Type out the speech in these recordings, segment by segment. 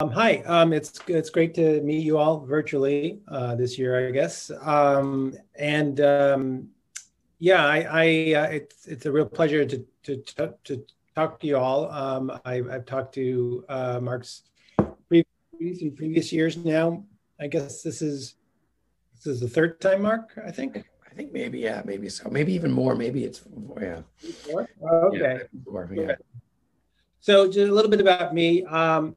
Um, hi, um, it's it's great to meet you all virtually uh, this year, I guess. Um, and um, yeah, I, I uh, it's it's a real pleasure to to to, talk to you all. Um, I, have talked to uh, Mark's previous in previous years now. I guess this is this is the third time, Mark. I think. I think maybe yeah, maybe so, maybe even more. Maybe it's yeah. More? Oh, okay. Yeah, more, yeah. So just a little bit about me. Um,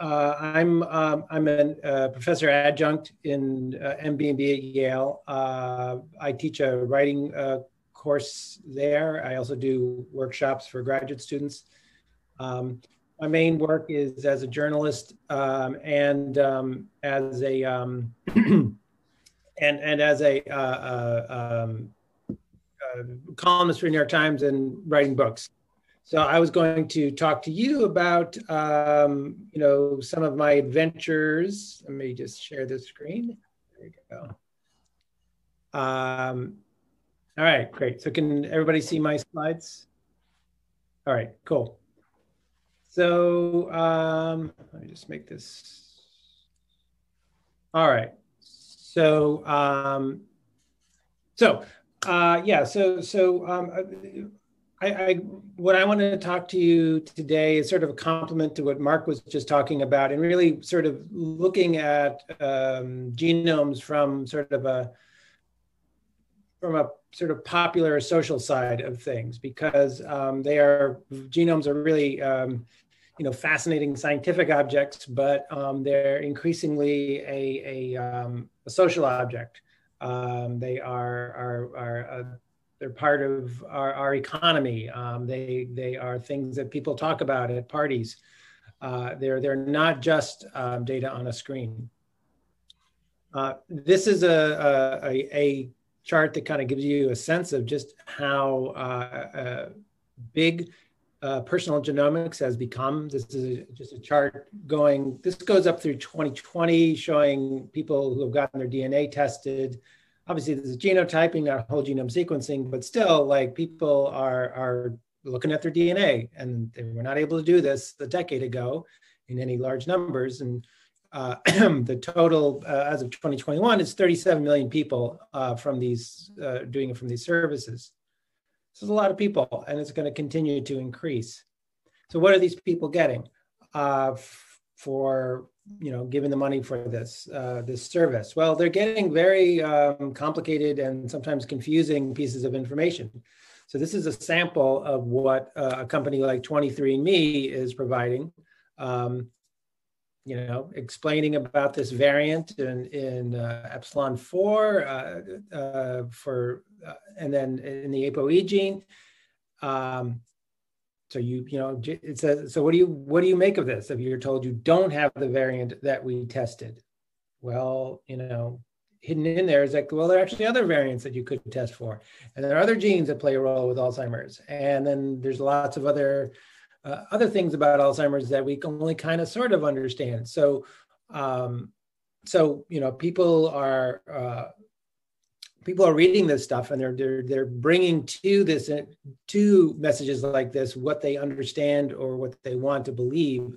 uh, I'm um, I'm a uh, professor adjunct in uh, MB&B at Yale. Uh, I teach a writing uh, course there. I also do workshops for graduate students. Um, my main work is as a journalist um, and um, as a um, and and as a uh, um, columnist for New York Times and writing books. So I was going to talk to you about, um, you know, some of my adventures. Let me just share the screen. There you go. Um, all right, great. So can everybody see my slides? All right, cool. So um, let me just make this. All right. So um, so uh, yeah. So so um, I, I, what I want to talk to you today is sort of a complement to what Mark was just talking about, and really sort of looking at um, genomes from sort of a from a sort of popular social side of things, because um, they are genomes are really um, you know fascinating scientific objects, but um, they're increasingly a a, um, a social object. Um, they are are are they're part of our, our economy. Um, they they are things that people talk about at parties. Uh, they're they're not just um, data on a screen. Uh, this is a, a, a chart that kind of gives you a sense of just how uh, uh big uh, personal genomics has become. This is a, just a chart going. This goes up through 2020, showing people who have gotten their DNA tested obviously there's genotyping, not whole genome sequencing, but still like people are, are looking at their DNA and they were not able to do this a decade ago in any large numbers. And uh, the total uh, as of 2021 is 37 million people uh, from these uh, doing it from these services. This is a lot of people, and it's going to continue to increase. So, what are these people getting uh, for you know giving the money for this uh, this service? Well, they're getting very um, complicated and sometimes confusing pieces of information. So this is a sample of what uh, a company like 23andMe is providing. Um, you know, explaining about this variant in, in uh, epsilon 4 uh, uh, for, uh, and then in the ApoE gene. Um, so you, you know, it says, so what do you, what do you make of this? If you're told you don't have the variant that we tested, well, you know, hidden in there is like, well, there are actually other variants that you could test for. And there are other genes that play a role with Alzheimer's. And then there's lots of other, uh, other things about Alzheimer's that we can only kind of sort of understand. So, um, so, you know, people are, uh, people are reading this stuff and they're they're they're bringing to this to messages like this what they understand or what they want to believe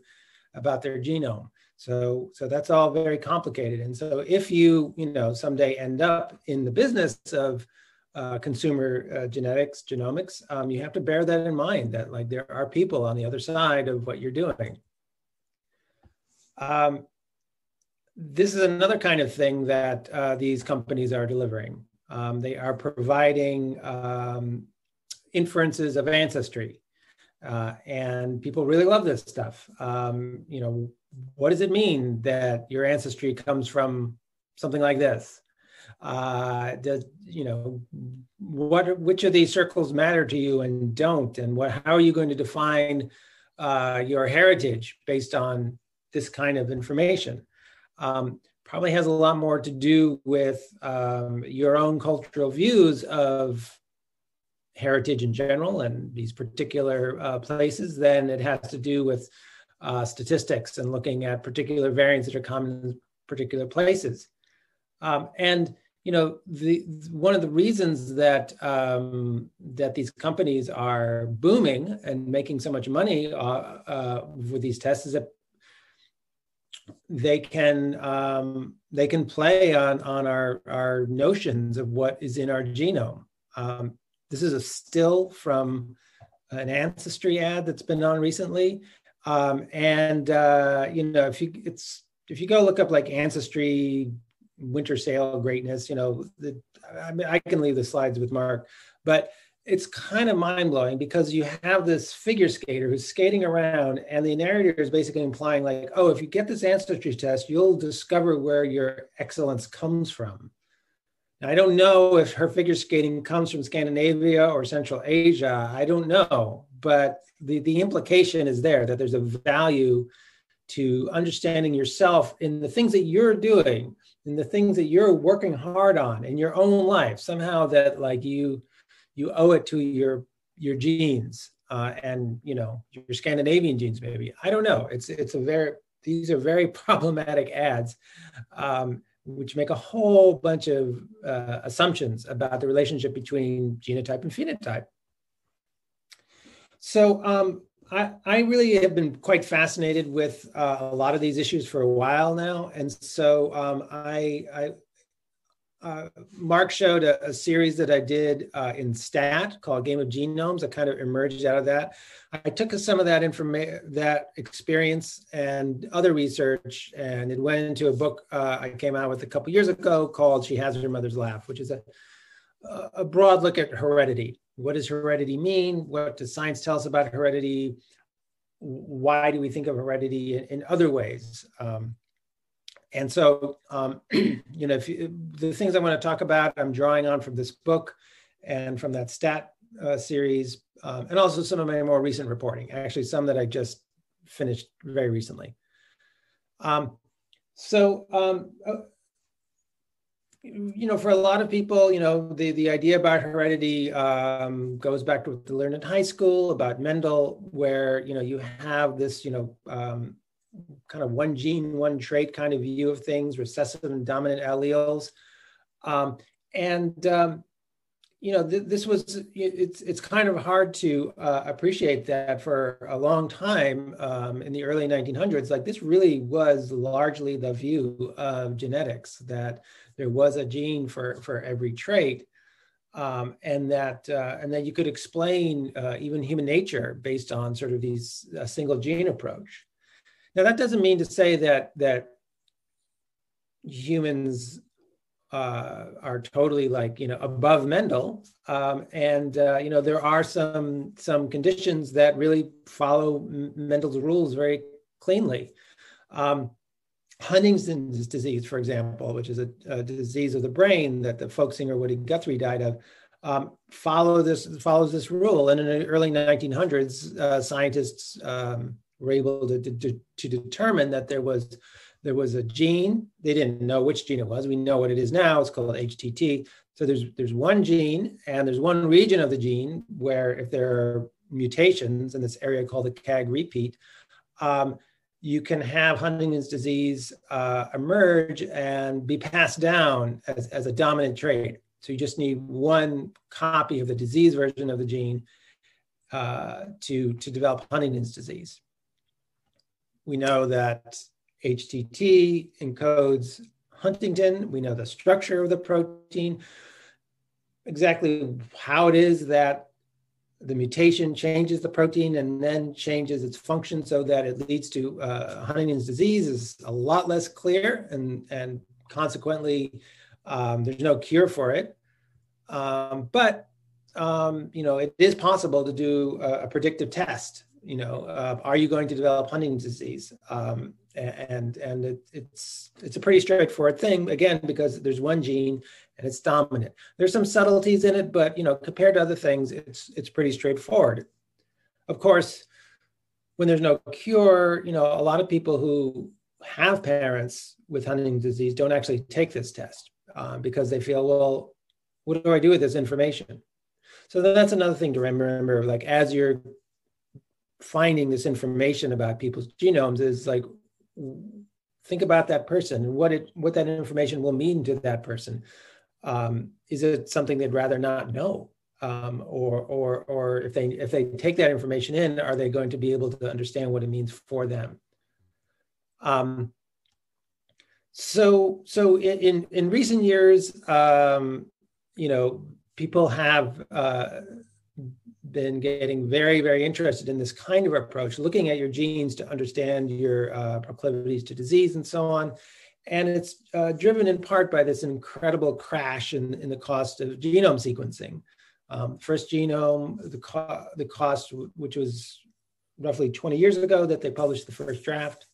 about their genome. So so that's all very complicated. And so if you you know someday end up in the business of uh, consumer uh, genetics genomics um, you have to bear that in mind that like there are people on the other side of what you're doing. Um, this is another kind of thing that uh, these companies are delivering um, they are providing um, inferences of ancestry. Uh, and people really love this stuff. Um, you know, what does it mean that your ancestry comes from something like this? Uh, does, you know, what, which of these circles matter to you and don't? And what, how are you going to define uh, your heritage based on this kind of information? Um, probably has a lot more to do with um, your own cultural views of heritage in general and these particular uh, places than it has to do with uh, statistics and looking at particular variants that are common in particular places. Um, and you know, the one of the reasons that um, that these companies are booming and making so much money uh, uh with these tests is that they can um, they can play on on our our notions of what is in our genome. Um, this is a still from an ancestry ad that's been on recently, um, and uh, you know if you it's if you go look up like ancestry winter sale greatness, you know the, I mean I can leave the slides with Mark, but it's kind of mind blowing because you have this figure skater who's skating around, and the narrator is basically implying, like, oh, if you get this ancestry test, you'll discover where your excellence comes from. Now, I don't know if her figure skating comes from Scandinavia or Central Asia. I don't know, but the, the implication is there that there's a value to understanding yourself in the things that you're doing, in the things that you're working hard on in your own life. Somehow that, like, you you owe it to your your genes uh, and you know your Scandinavian genes maybe. I don't know. It's it's a very these are very problematic ads, um, which make a whole bunch of uh, assumptions about the relationship between genotype and phenotype. So um, I, I, really have been quite fascinated with uh, a lot of these issues for a while now, and so um, I, I uh, Mark showed a, a, series that I did uh, in STAT called Game of Genomes. that kind of emerged out of that. I took some of that information, that experience, and other research, and it went into a book uh, I came out with a couple years ago called "She Has Her Mother's Laugh," which is a a broad look at heredity. What does heredity mean? What does science tell us about heredity? Why do we think of heredity in, in other ways? Um, and so, um, you know, you, the things I want to talk about, I'm drawing on from this book and from that STAT uh, series, um, and also some of my more recent reporting, actually some that I just finished very recently. Um, so, um, uh, you know, for a lot of people, you know, the, the idea about heredity um, goes back to what they learned in high school about Mendel, where, you know, you have this, you know, um, kind of one gene, one trait kind of view of things, recessive and dominant alleles. Um, and, um, you know, th this was, it's, it's kind of hard to uh, appreciate that for a long time um, in the early 1900s, like this really was largely the view of genetics, that there was a gene for, for every trait. Um, and that uh, and that you could explain uh, even human nature based on sort of these a single gene approach. Now that doesn't mean to say that that humans uh, are totally like you know above Mendel, um, and uh, you know there are some some conditions that really follow Mendel's rules very cleanly. Um, Huntington's disease, for example, which is a, a, disease of the brain that the folk singer Woody Guthrie died of, um, follow this follows this rule. And in the early 1900s, uh, scientists um, were able to, to, to determine that there was there was a gene. They didn't know which gene it was. We know what it is now. It's called HTT. So there's there's one gene and there's one region of the gene where if there are mutations in this area called the CAG repeat, um, you can have Huntington's disease uh, emerge and be passed down as, as a dominant trait. So you just need one copy of the disease version of the gene uh, to, to develop Huntington's disease we know that HTT encodes huntingtin. We know the structure of the protein, exactly how it is that the mutation changes the protein and then changes its function so that it leads to uh, Huntington's disease is a lot less clear and, and consequently um, there's no cure for it. Um, but, um, you know, it is possible to do a, a predictive test you know, uh, are you going to develop Huntington's disease? Um, and and it, it's it's a pretty straightforward thing again because there's one gene and it's dominant. There's some subtleties in it, but you know, compared to other things, it's it's pretty straightforward. Of course, when there's no cure, you know, a lot of people who have parents with Huntington's disease don't actually take this test um, because they feel, well, what do I do with this information? So that's another thing to remember. Like as you're finding this information about people's genomes is like think about that person and what it what that information will mean to that person. Um, is it something they'd rather not know? Um, or or or if they if they take that information in are they going to be able to understand what it means for them? Um, so so in in, in recent years, um, you know, people have uh, been getting very very interested in this kind of approach, looking at your genes to understand your uh, proclivities to disease and so on. And it's uh, driven in part by this incredible crash in, in the cost of genome sequencing. Um, first genome, the, co- the cost, which was roughly 20 years ago that they published the first draft,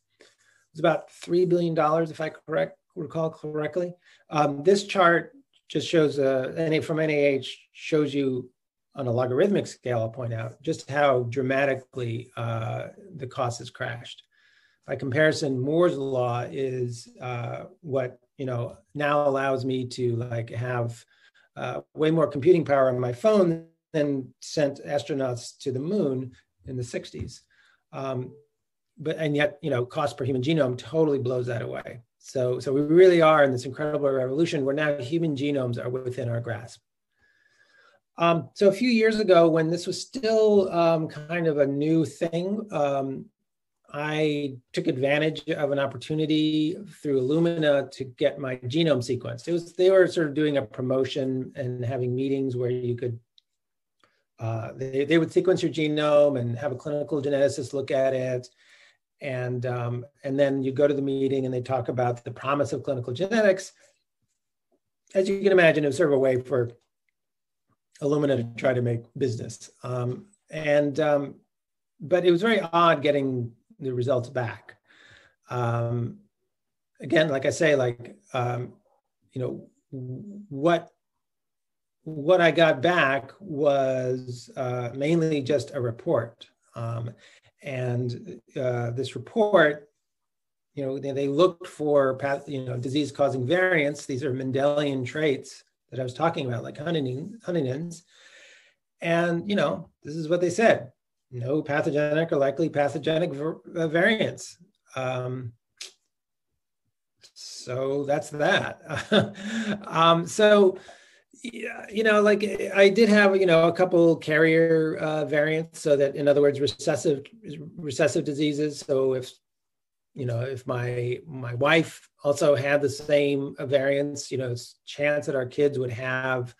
was about $3 billion, if I correct, recall correctly. Um, this chart just shows, uh, from NIH, shows you on a logarithmic scale, I'll point out, just how dramatically uh, the cost has crashed. By comparison, Moore's law is uh, what you know now allows me to like have uh, way more computing power on my phone than sent astronauts to the moon in the 60s. Um, but and yet, you know, cost per human genome totally blows that away. So, so we really are in this incredible revolution where now human genomes are within our grasp. Um, so a few years ago, when this was still um, kind of a new thing, um, I took advantage of an opportunity through Illumina to get my genome sequenced. It was they were sort of doing a promotion and having meetings where you could uh, they, they would sequence your genome and have a clinical geneticist look at it. And, um, and then you go to the meeting and they talk about the promise of clinical genetics. As you can imagine, it was sort of a way for Illumina to try to make business. Um, and, um, but it was very odd getting the results back. Um, again, like I say, like, um, you know, what what I got back was uh, mainly just a report. Um, and uh, this report, you know, they, they looked for, path, you know, disease-causing variants. These are Mendelian traits that I was talking about, like Huntington, Huntington's. And, you know, this is what they said. No pathogenic or likely pathogenic uh, variants. Um, so that's that. um, so, yeah, you know, like I did have, you know, a couple carrier uh, variants. So that, in other words, recessive recessive diseases. So if, you know, if my my wife also had the same variants, you know, chance that our kids would have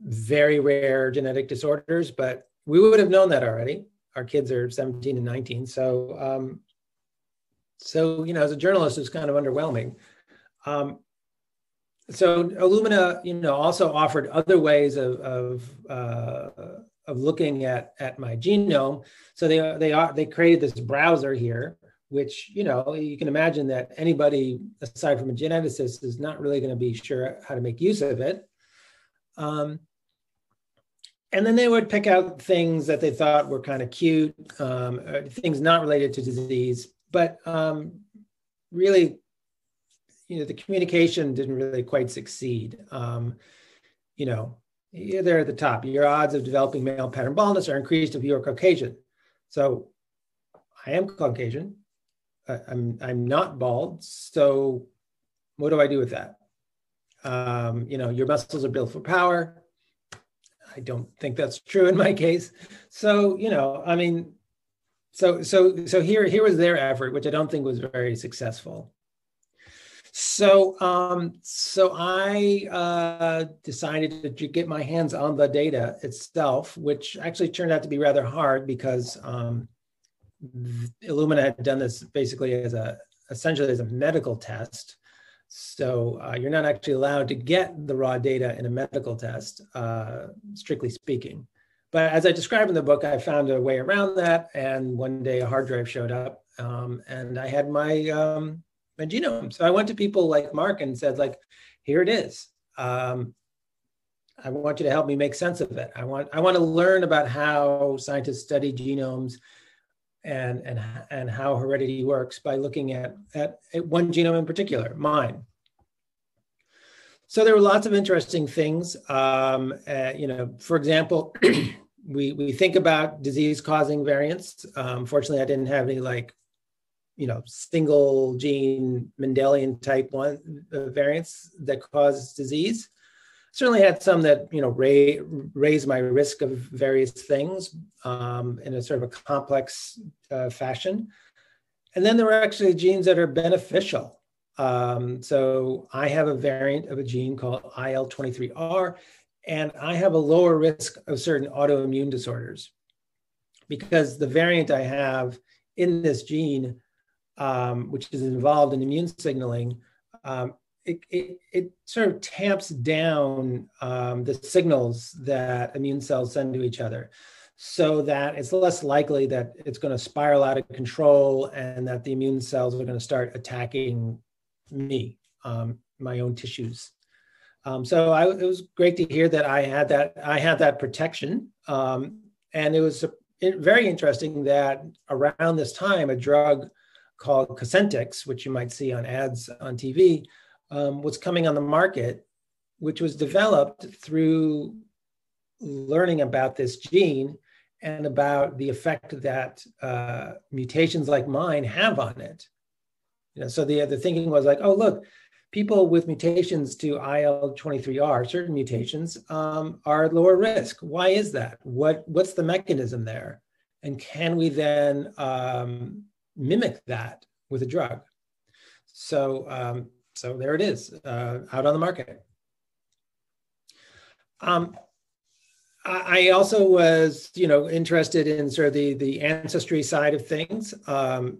very rare genetic disorders. But we would have known that already. Our kids are 17 and 19. So, um, so you know, as a journalist, it's kind of underwhelming. Um, so Illumina, you know, also offered other ways of of, uh, of looking at at my genome. So they they are they created this browser here, which you know you can imagine that anybody aside from a geneticist is not really going to be sure how to make use of it. Um, and then they would pick out things that they thought were kind of cute, um, uh, things not related to disease, but um, really you know the communication didn't really quite succeed. Um, you know, you're there at the top. Your odds of developing male pattern baldness are increased if you're Caucasian. So I am Caucasian. I'm I'm not bald. So what do I do with that? Um, you know, your muscles are built for power. I don't think that's true in my case. So you know, I mean, so so so here here was their effort, which I don't think was very successful. So, um, so I uh, decided to get my hands on the data itself, which actually turned out to be rather hard because um, Illumina had done this basically as a essentially as a medical test. So uh, you're not actually allowed to get the raw data in a medical test, uh, strictly speaking. But as I describe in the book, I found a way around that. And one day a hard drive showed up, um, and I had my um, my genome. So I went to people like Mark and said, like, here it is. Um, I want you to help me make sense of it. I want I want to learn about how scientists study genomes and and and how heredity works by looking at at, at one genome in particular, mine. So there were lots of interesting things. Um, uh, you know, for example, we we think about disease causing variants. Um, fortunately, I didn't have any like you know, single gene Mendelian type one uh, variants that cause disease. Certainly had some that, you know, ra- raise my risk of various things um, in a sort of a complex uh, fashion. And then there are actually genes that are beneficial. Um, so I have a variant of a gene called IL23R, and I have a lower risk of certain autoimmune disorders because the variant I have in this gene, um, which is involved in immune signaling, um, it, it, it, sort of tamps down um, the signals that immune cells send to each other so that it's less likely that it's going to spiral out of control and that the immune cells are going to start attacking me, um, my own tissues. Um, so I, it was great to hear that I had that I had that protection, um, and it was very interesting that around this time a drug called Cosentyx, which you might see on ads on TV, um, was coming on the market, which was developed through learning about this gene and about the effect that uh, mutations like mine have on it. You know, so the, the thinking was like, oh, look, people with mutations to IL-23R, certain mutations, um, are at lower risk. Why is that? What, what's the mechanism there? And can we then um, mimic that with a drug? So um, so there it is, uh, out on the market. Um, I also was, you know, interested in sort of the the ancestry side of things, um,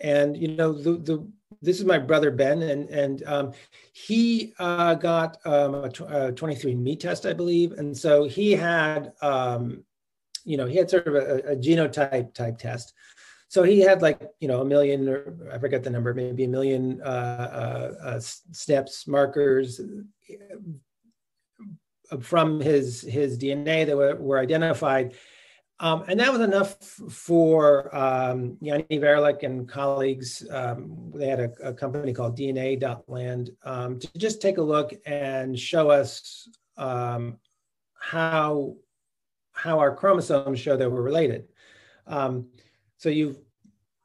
and you know, the the this is my brother Ben, and and um, he uh, got um, a, tw- a 23andMe test, I believe, and so he had, um, you know, he had sort of a, a genotype type test, so he had like you know a million or i forget the number maybe a million uh, uh, uh, SNPs markers uh, from his his dna that were, were identified um, and that was enough for um, Yaniv Erlich and colleagues. Um, they had a, a, company called DNA.land um, to just take a look and show us um, how how our chromosomes show that we're related. So you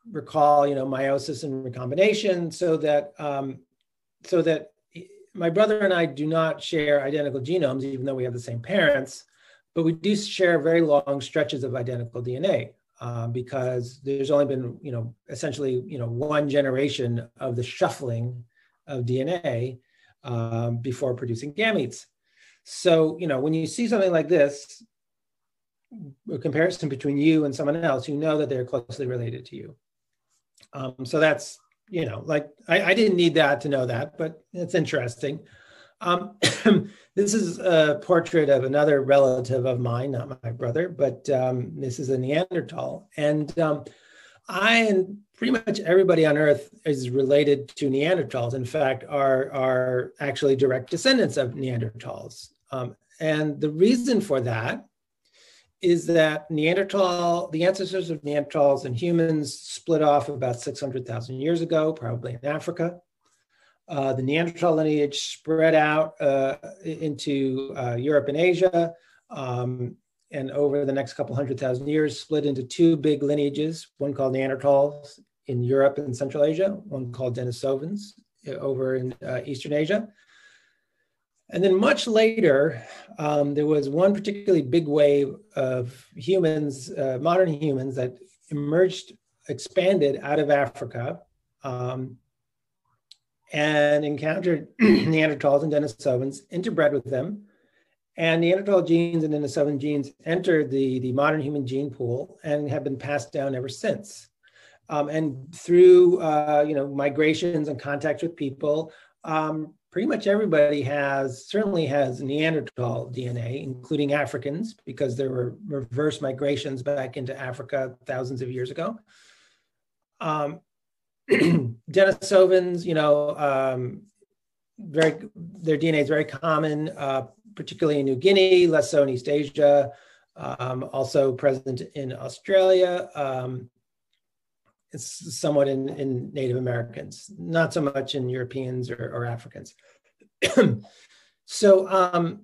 recall, you know, meiosis and recombination, so that um, so that my brother and I do not share identical genomes, even though we have the same parents, but we do share very long stretches of identical DNA um, because there's only been, you know, essentially, you know, one generation of the shuffling of DNA um, before producing gametes. So, you know, when you see something like this, a comparison between you and someone else, you know that they're closely related to you. Um, so that's, you know, like I, I, didn't need that to know that, but it's interesting. Um, this is a portrait of another relative of mine, not my brother, but um, this is a Neanderthal. And um, I and pretty much everybody on Earth is related to Neanderthals. In fact, are, are actually direct descendants of Neanderthals. Um, and the reason for that is that Neanderthal, the ancestors of Neanderthals and humans split off about 600,000 years ago, probably in Africa. Uh, the Neanderthal lineage spread out uh, into uh, Europe and Asia, um, and over the next couple hundred thousand years, split into two big lineages, one called Neanderthals in Europe and Central Asia, one called Denisovans uh, over in uh, Eastern Asia. And then much later, um, there was one particularly big wave of humans, uh, modern humans, that emerged, expanded out of Africa um, and encountered Neanderthals and Denisovans, interbred with them. And Neanderthal genes and Denisovan genes entered the, the modern human gene pool and have been passed down ever since. Um, and through uh, you know migrations and contact with people, um, pretty much everybody has certainly has Neanderthal DNA, including Africans, because there were reverse migrations back into Africa thousands of years ago. Um, Denisovans, you know, um, very their DNA is very common, uh, particularly in New Guinea, less so in East Asia, um, also present in Australia. Um, somewhat in, in Native Americans, not so much in Europeans or, or Africans. so, um,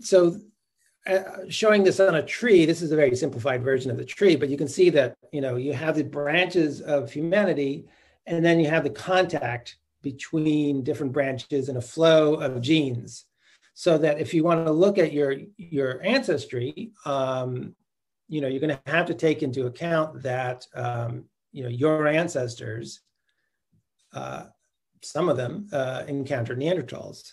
so uh, showing this on a tree, this is a very simplified version of the tree, but you can see that, you know, you have the branches of humanity and then you have the contact between different branches and a flow of genes. So that if you want to look at your, your ancestry, um, you know, you're going to have to take into account that um, you know your ancestors uh, some of them uh, encountered Neanderthals.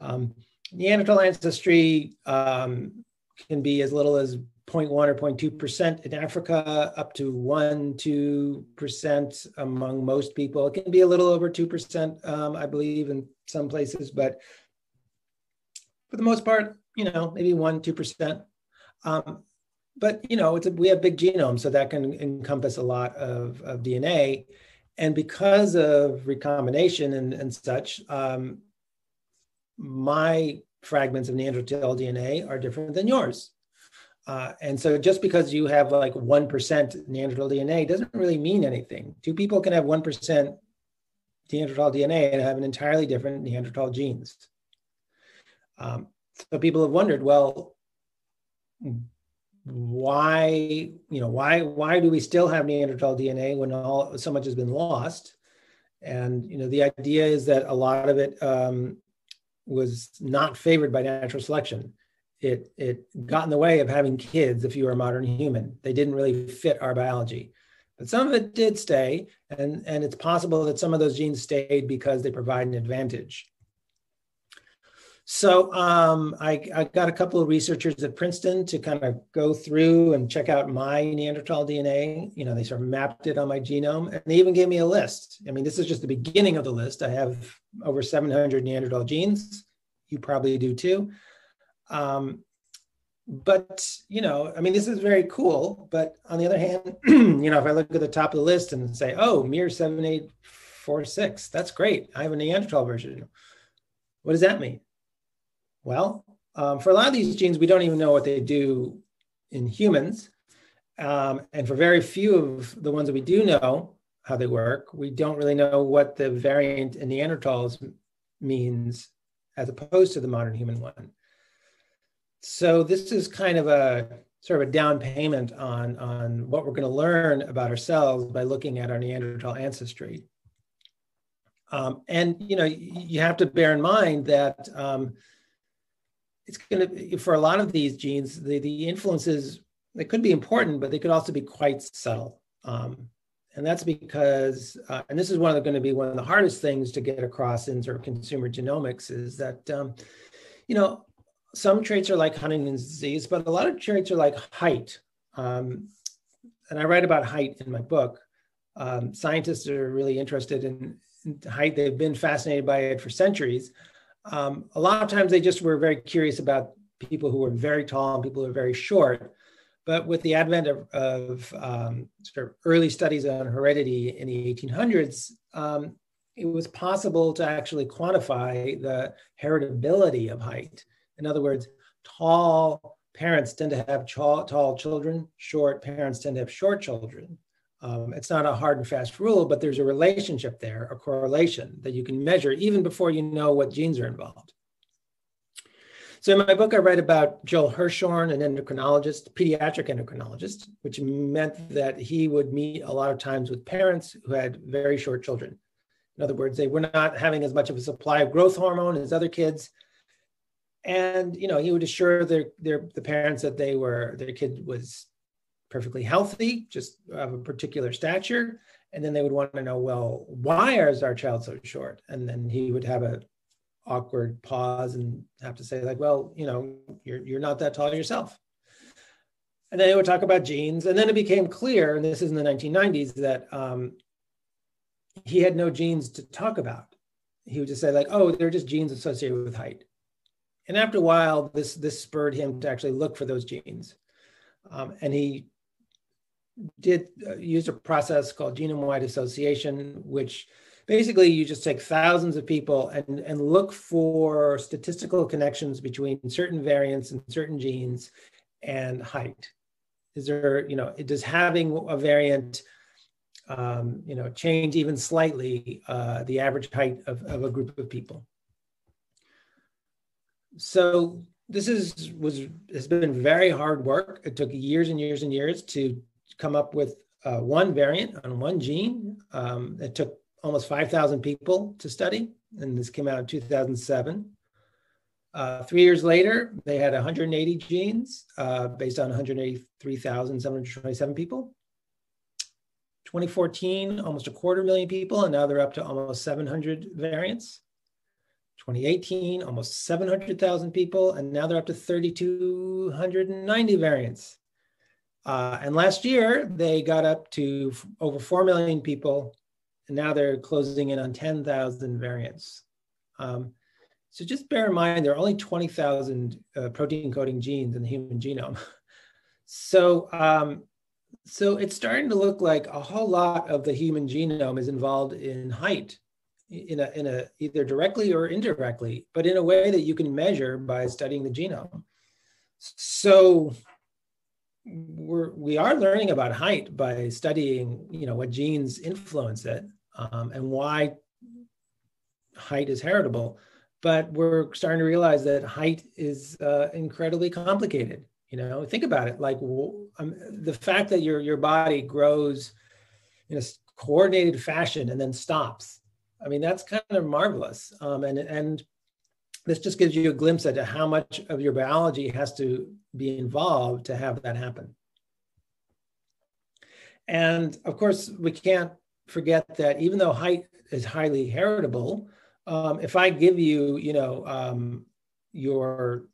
Um, Neanderthal ancestry um, can be as little as 0.1 or 0.2% in Africa, up to 1, 2% among most people. It can be a little over 2%, um, I believe, in some places, but for the most part, you know, maybe 1, 2%. Um, but, you know, it's a, we have big genomes, so that can encompass a lot of, of DNA. And because of recombination and, and such, um, my fragments of Neanderthal DNA are different than yours. Uh, and so just because you have like 1% Neanderthal DNA doesn't really mean anything. Two people can have 1% Neanderthal DNA and have an entirely different Neanderthal genes. Um, so people have wondered, well, why, you know, why, why do we still have Neanderthal DNA when all so much has been lost? And, you know, the idea is that a lot of it um, was not favored by natural selection. It, it got in the way of having kids if you were a modern human. They didn't really fit our biology. But some of it did stay, and, and it's possible that some of those genes stayed because they provide an advantage. So um, I, I, got a couple of researchers at Princeton to kind of go through and check out my Neanderthal DNA. You know, they sort of mapped it on my genome, and they even gave me a list. I mean, this is just the beginning of the list. I have over 700 Neanderthal genes. You probably do too. Um, but you know, I mean, this is very cool. But on the other hand, you know, if I look at the top of the list and say, "Oh, four six, that's great. I have a Neanderthal version." What does that mean? Well, um, for a lot of these genes, we don't even know what they do in humans. Um, and for very few of the ones that we do know how they work, we don't really know what the variant in Neanderthals means as opposed to the modern human one. So this is kind of a sort of a down payment on, on what we're going to learn about ourselves by looking at our Neanderthal ancestry. Um, and you know, you have to bear in mind that um, it's going to for a lot of these genes the, the influences they could be important but they could also be quite subtle. Um, and that's because uh, and this is one of going to be one of the hardest things to get across in sort of consumer genomics is that um, you know some traits are like huntington's disease but a lot of traits are like height. Um, and i write about height in my book. Um, scientists are really interested in, in height. They've been fascinated by it for centuries um, a lot of times they just were very curious about people who were very tall and people who were very short. But with the advent of, of um, sort of early studies on heredity in the 1800s, um, it was possible to actually quantify the heritability of height. In other words, tall parents tend to have tall, tall children, short parents tend to have short children. Um, it's not a hard and fast rule, but there's a relationship there, a correlation that you can measure even before you know what genes are involved. So in my book, I write about Joel Hirschhorn, an endocrinologist, pediatric endocrinologist, which meant that he would meet a lot of times with parents who had very short children. In other words, they were not having as much of a supply of growth hormone as other kids. And you know, he would assure their, their the parents that they were their kid was perfectly healthy, just of a particular stature. And then they would want to know, well, why is our child so short? And then he would have a awkward pause and have to say, like, well, you know, you're you're not that tall yourself. And then they would talk about genes. And then it became clear, and this is in the 1990s, that um, he had no genes to talk about. He would just say, like, oh, they're just genes associated with height. And after a while, this this spurred him to actually look for those genes. Um, and he did uh, a process called genome-wide association, which basically you just take thousands of people and, and look for statistical connections between certain variants and certain genes and height. Is there, you know, does having a variant, um, you know, change even slightly uh, the average height of, of a group of people? So this is was has been very hard work. It took years and years and years to come up with uh, one variant on one gene. Um, it took almost 5,000 people to study, and this came out in 2007. Uh, three years later, they had 180 genes uh, based on 183,727 people. 2014, almost a quarter million people, and now they're up to almost 700 variants. 2018, almost 700,000 people, and now they're up to 3,290 variants. Uh, and last year, they got up to over 4 million people, and now they're closing in on 10,000 variants. Um, so just bear in mind, there are only 20,000 uh, protein coding genes in the human genome. so, um, so it's starting to look like a whole lot of the human genome is involved in height in a, in a either directly or indirectly, but in a way that you can measure by studying the genome. So we're we are learning about height by studying you know what genes influence it um, and why height is heritable. But we're starting to realize that height is uh, incredibly complicated you know? Think about it like um, the fact that your your body grows in a coordinated fashion and then stops. I mean that's kind of marvelous um, and and this just gives you a glimpse into how much of your biology has to be involved to have that happen. And of course, we can't forget that even though height is highly heritable, um, if I give you, you know, um, your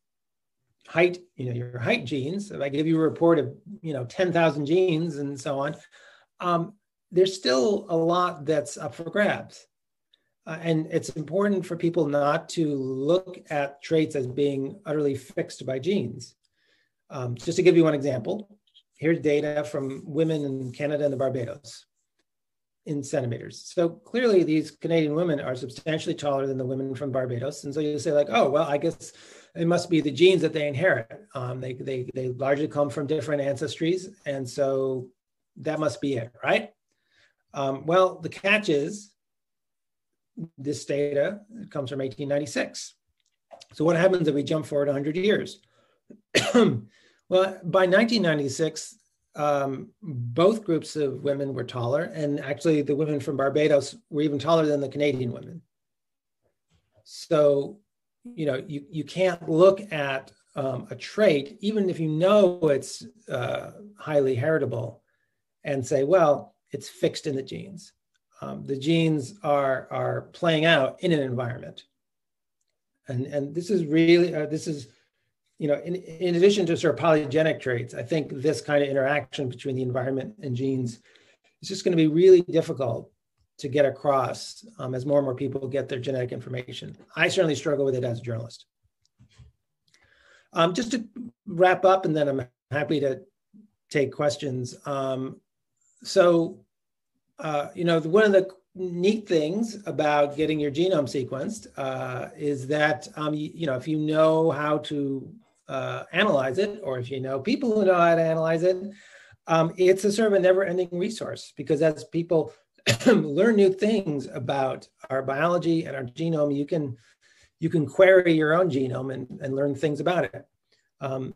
height, you know, your height genes, if I give you a report of, you know, 10,000 genes and so on, um, there's still a lot that's up for grabs. Uh, and it's important for people not to look at traits as being utterly fixed by genes. Um, just to give you one example, here's data from women in Canada and the Barbados in centimeters. So clearly these Canadian women are substantially taller than the women from Barbados. And so you say like, oh, well, I guess it must be the genes that they inherit. Um, they, they, they largely come from different ancestries. And so that must be it, right? Um, well, the catch is this data comes from 1896. So what happens if we jump forward 100 years? well, by 1996, um, both groups of women were taller, and actually the women from Barbados were even taller than the Canadian women. So, you know, you, you can't look at um, a trait, even if you know it's uh, highly heritable, and say, well, it's fixed in the genes um, the genes are are playing out in an environment. And and this is really uh, this is you know in, in addition to sort of polygenic traits i think this kind of interaction between the environment and genes is just going to be really difficult to get across um, as more and more people get their genetic information. I certainly struggle with it as a journalist. Um, just to wrap up and then i'm happy to take questions. Um, so uh, you know, one of the neat things about getting your genome sequenced uh, is that, um, you, you, know, if you know how to uh, analyze it, or if you know people who know how to analyze it, um, it's a sort of a never-ending resource because as people learn new things about our biology and our genome, you can you can query your own genome and, and learn things about it. Um,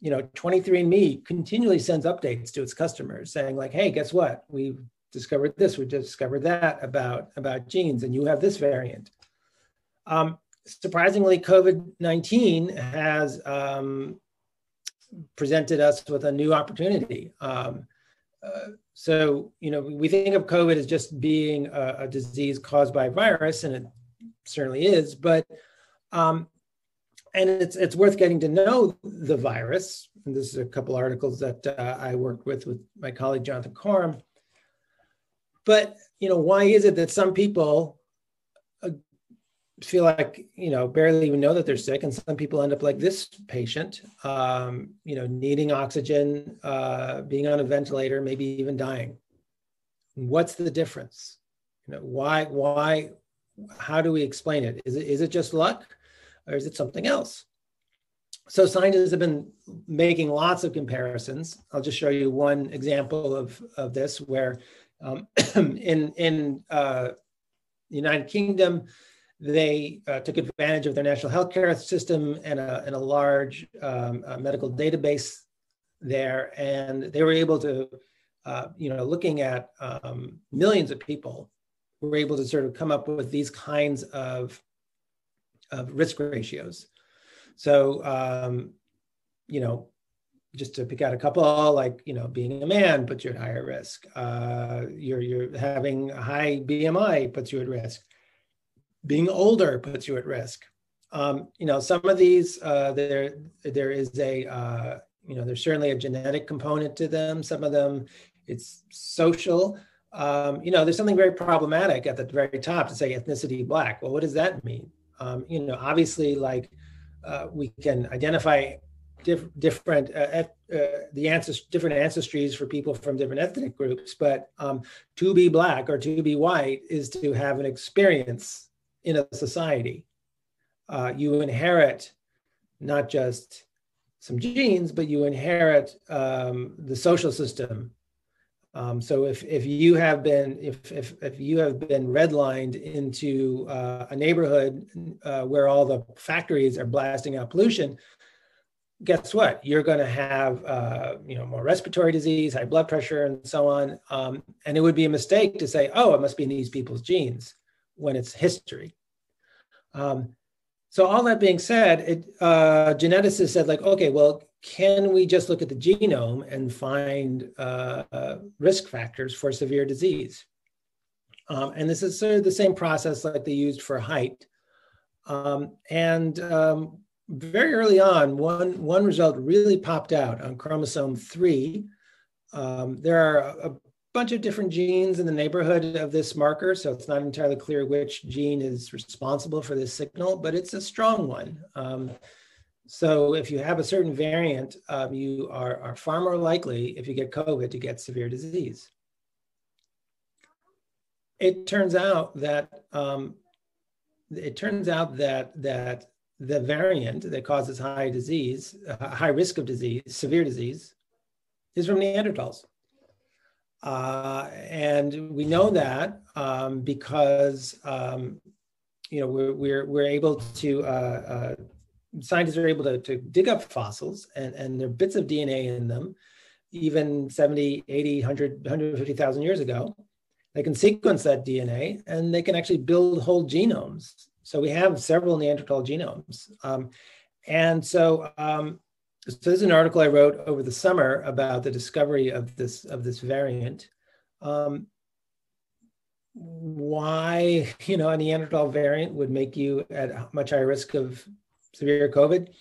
you know, 23andMe continually sends updates to its customers saying like, hey, guess what? We've discovered this, we discovered that about, about genes, and you have this variant. Um, surprisingly, COVID-19 has um, presented us with a new opportunity. Um, uh, so, you know, we think of COVID as just being a, a, disease caused by virus, and it certainly is, but um, and it's it's worth getting to know the virus. And this is a couple articles that uh, I worked with with my colleague Jonathan Corum but you know, why is it that some people uh, feel like you know barely even know that they're sick, and some people end up like this patient, um, you know, needing oxygen, uh, being on a ventilator, maybe even dying. What's the difference? You know, why why how do we explain it? Is it is it just luck, or is it something else? so scientists have been making lots of comparisons. I'll just show you one example of, of this where um, in in uh, the United Kingdom, they uh, took advantage of their national healthcare system and a, and a large um, a medical database there, and they were able to, uh, you know, looking at um, millions of people, were able to sort of come up with these kinds of, of risk ratios. So, um, you know, just to pick out a couple, like you know, being a man puts you at higher risk. Uh, you're you're having a high BMI puts you at risk. Being older puts you at risk. Um, you know, some of these uh, there there is a uh, you know there's certainly a genetic component to them. Some of them it's social. Um, you know, there's something very problematic at the very top to say ethnicity black. Well, what does that mean? Um, you know, obviously, like uh, we can identify diff- different uh, uh, the ancest- different ancestries for people from different ethnic groups, but um, to be black or to be white is to have an experience in a society. Uh, you inherit not just some genes, but you inherit um, the social system um, so if, if you have been if, if, if you have been redlined into uh, a neighborhood uh, where all the factories are blasting out pollution, guess what? You're going to have uh, you know more respiratory disease, high blood pressure, and so on. Um, and it would be a mistake to say, oh, it must be in these people's genes when it's history. Um, so all that being said, it, uh, geneticists said like, okay, well, can we just look at the genome and find uh, risk factors for severe disease? Um, and this is sort of the same process like they used for height. Um, and um, very early on, one, one result really popped out on chromosome three. Um, there are a, bunch of different genes in the neighborhood of this marker, so it's not entirely clear which gene is responsible for this signal, but it's a strong one. Um, so if you have a certain variant, um, you are, are far more likely, if you get COVID, to get severe disease. It turns out that um, it turns out that that the variant that causes high disease, uh, high risk of disease, severe disease, is from Neanderthals. Uh, and we know that um, because um, you know we're, we're, we're able to uh, uh scientists are able to, to dig up fossils and, and there are bits of DNA in them, even 70, 80, 100, 150,000 years ago. They can sequence that DNA and they can actually build whole genomes. So we have several Neanderthal genomes. Um, and so, um, so this is an article I wrote over the summer about the discovery of this of this variant. Um, why you know a Neanderthal variant would make you at much higher risk of severe COVID.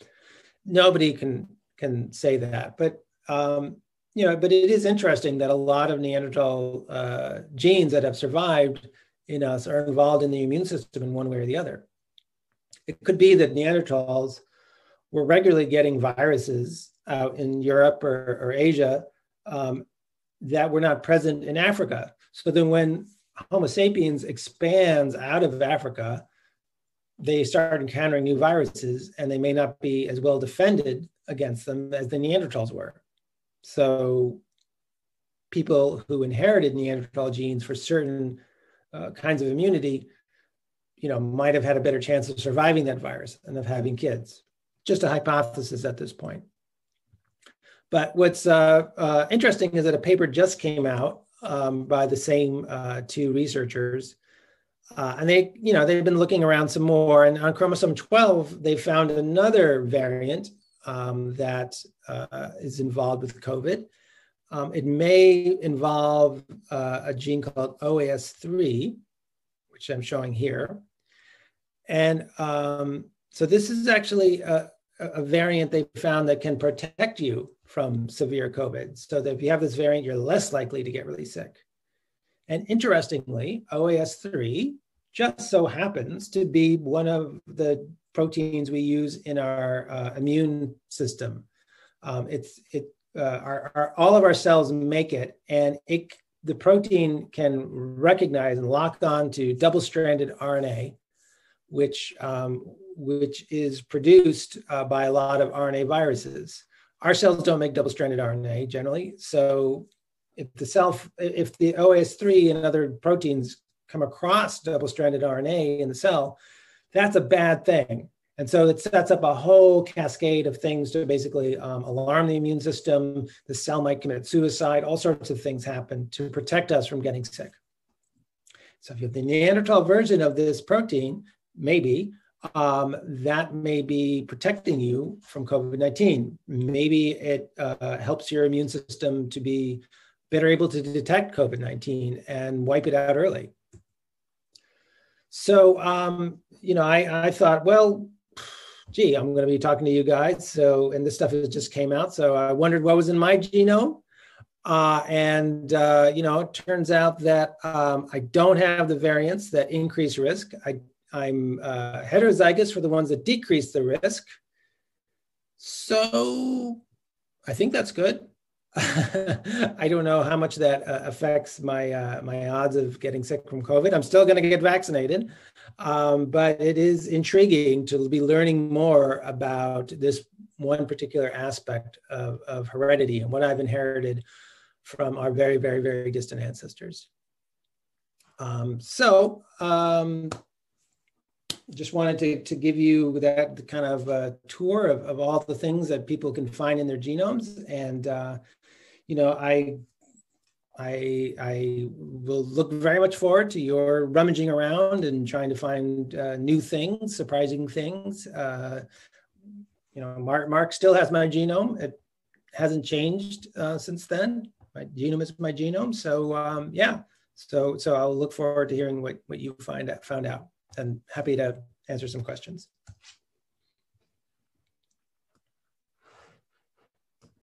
Nobody can can say that, but um, you know, but it is interesting that a lot of Neanderthal uh, genes that have survived in us are involved in the immune system in one way or the other. It could be that Neanderthals were regularly getting viruses out in Europe or, or Asia um, that were not present in Africa. So then, when Homo sapiens expands out of Africa they start encountering new viruses and they may not be as well defended against them as the Neanderthals were. So people who inherited Neanderthal genes for certain uh, kinds of immunity, you know, might have had a better chance of surviving that virus and of having kids. Just a hypothesis at this point. But what's uh, uh, interesting is that a paper just came out um, by the same uh, two researchers uh, and they, you know, they've been looking around some more. And on chromosome 12, they found another variant um, that uh, is involved with COVID. Um, it may involve uh, a gene called OAS3, which I'm showing here. And um, so this is actually a, a variant they found that can protect you from severe COVID. So that if you have this variant, you're less likely to get really sick. And interestingly, OAS3 just so happens to be one of the proteins we use in our uh, immune system. Um, it's it uh, our, our, all of our cells make it, and it the protein can recognize and lock on to double-stranded RNA, which um, which is produced uh, by a lot of RNA viruses. Our cells don't make double-stranded RNA generally, so if the if the OAS3 and other proteins come across double-stranded RNA in the cell, that's a bad thing. And so it sets up a whole cascade of things to basically um, alarm the immune system. The cell might commit suicide. All sorts of things happen to protect us from getting sick. So if you have the Neanderthal version of this protein, maybe um, that may be protecting you from COVID 19. Maybe it uh, helps your immune system to be better able to detect COVID 19 and wipe it out early. So, um, you know, I, I thought, well, gee, I'm going to be talking to you guys. So, and this stuff has just came out. So I wondered what was in my genome. Uh, and, uh, you know, it turns out that um, I don't have the variants that increase risk. I I'm uh, heterozygous for the ones that decrease the risk. So I think that's good. I don't know how much that uh, affects my uh, my odds of getting sick from COVID. I'm still going to get vaccinated, um, but it is intriguing to be learning more about this one particular aspect of, of heredity and what I've inherited from our very, very, very distant ancestors. Um, so um, just wanted to, to give you that kind of uh, tour of, of all the things that people can find in their genomes. And, uh, you know, I, I, I will look very much forward to your rummaging around and trying to find uh, new things, surprising things. Uh, you know, Mark, Mark still has my genome. It hasn't changed uh, since then. My genome is my genome. So um, yeah, so so I'll look forward to hearing what, what you find out, found out and happy to answer some questions.